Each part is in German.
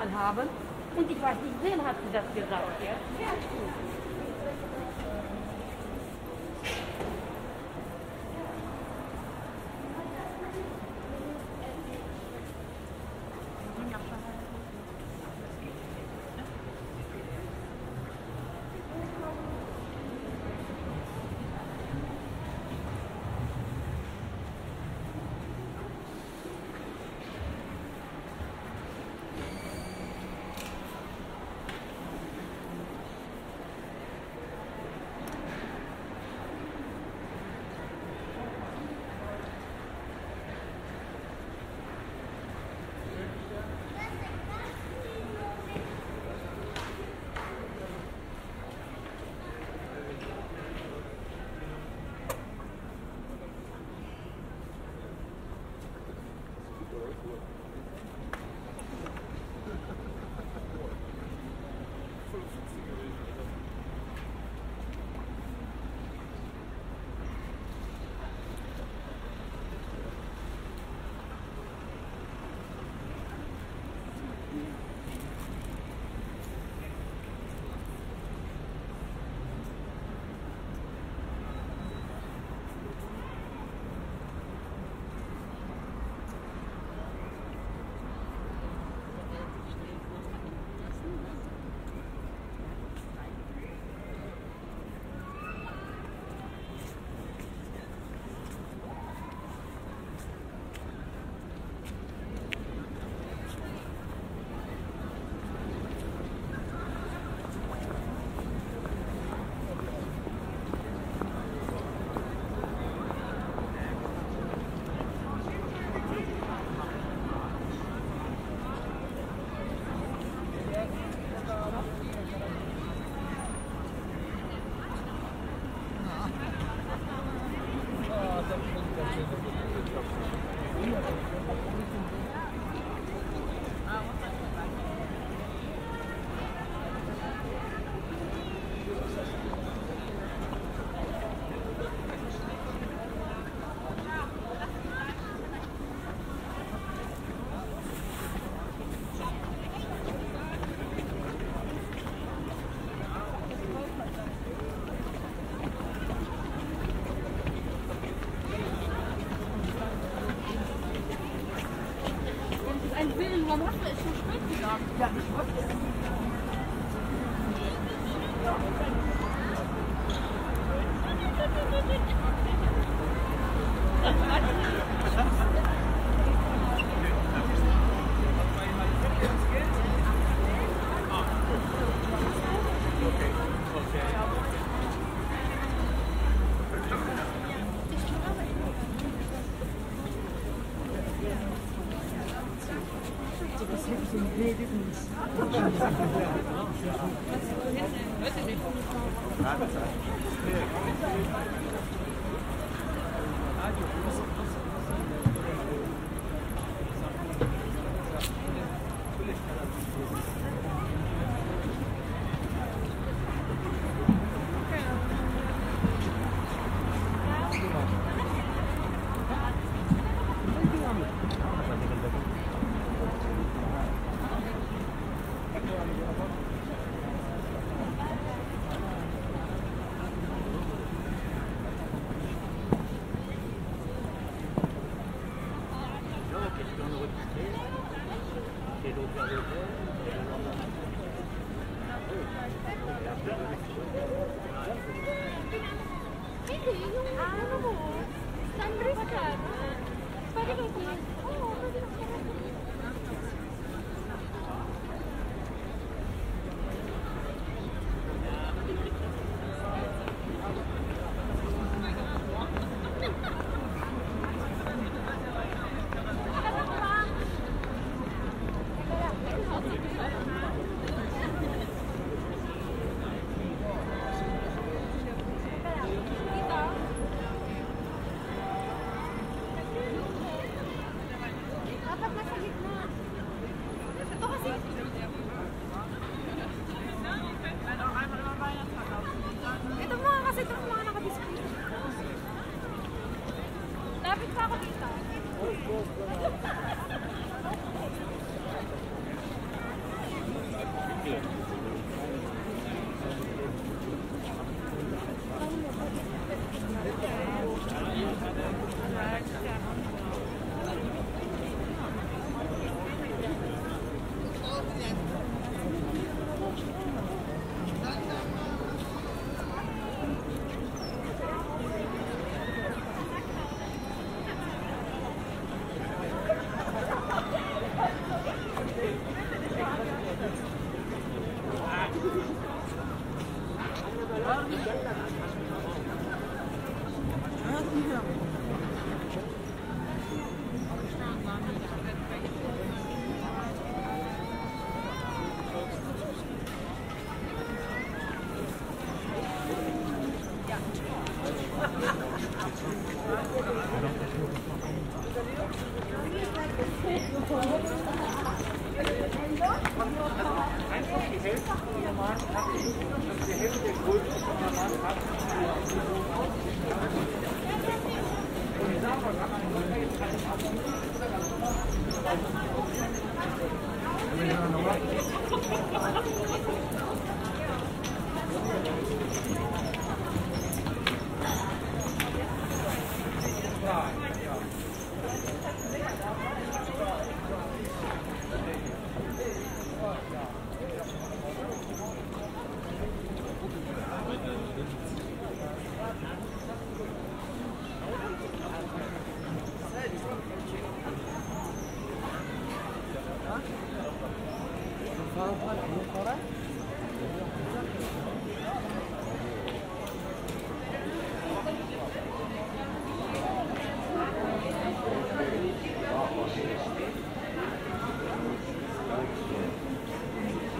Fall haben. Und ich weiß nicht, wem hat sie das gesagt? Ja? Ja, ich wollte.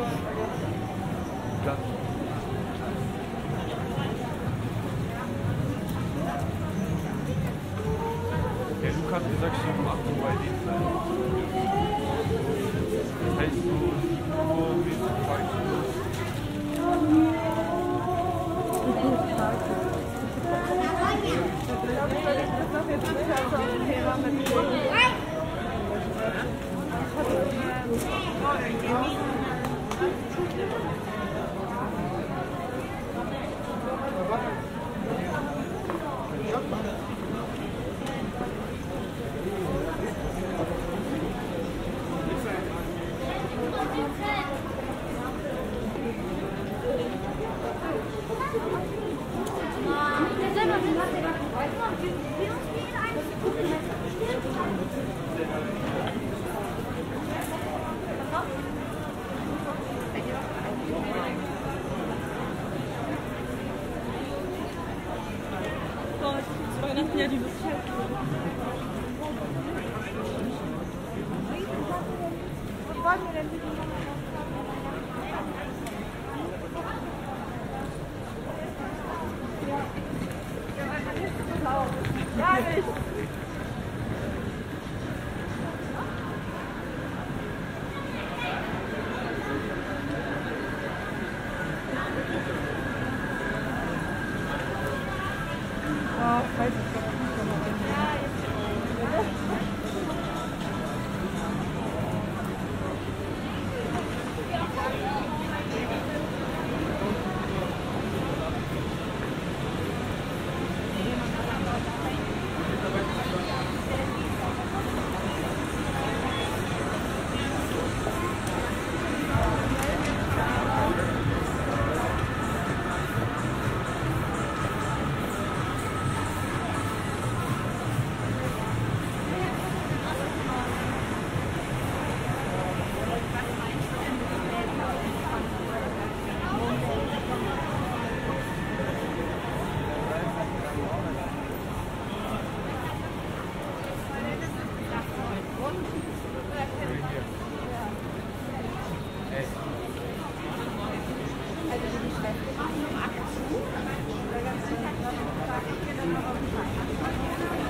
エルカンデザクションは購買できない。il. Thank you.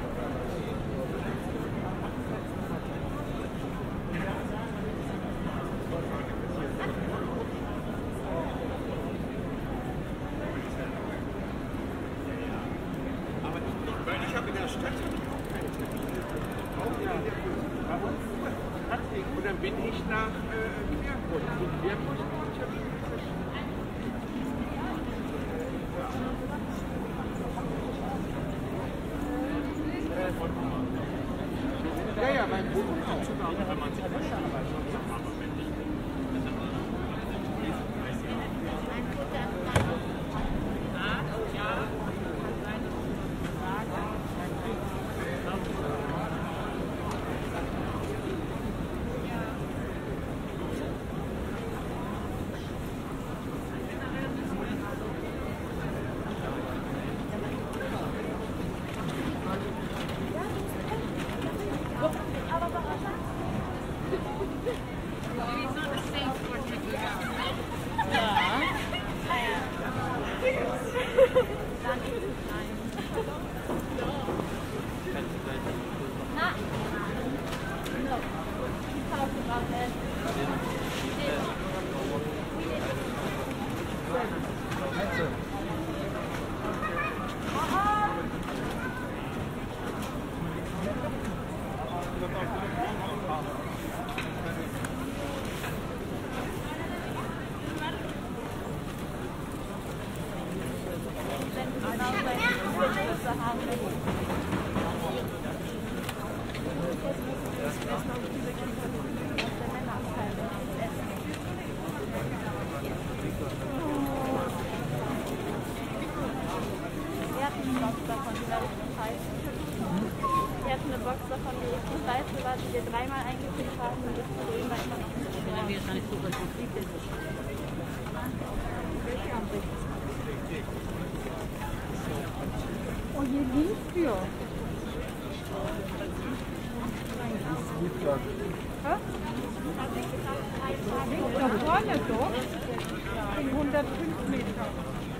105 Meter.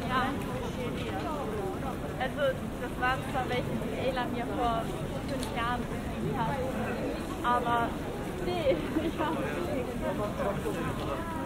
Ja, also das waren zwar welche, die Ayla mir vor fünf Jahren geschickt hat, aber nee, ich habe es nicht.